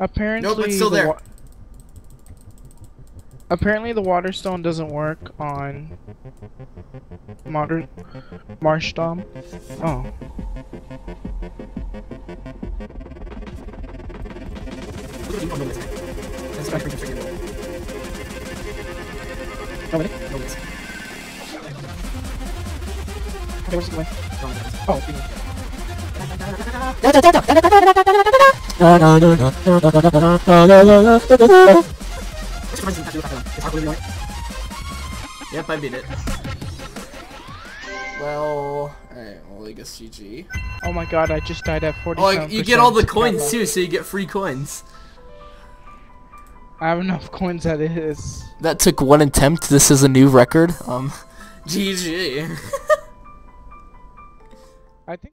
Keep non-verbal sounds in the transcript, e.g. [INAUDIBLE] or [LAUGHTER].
Apparently, Nope, it's still the there. Apparently, the water stone doesn't work on modern Marshtomp. Oh, oh That's my freaking freaking goal. nobody. No, Yep, I beat it. Well, alright, well, I guess GG. oh my god, I just died at 40. Oh, you get all the coins too, so you get free coins. I have enough coins that it is. That took one attempt. This is a new record. Um, [LAUGHS] GG.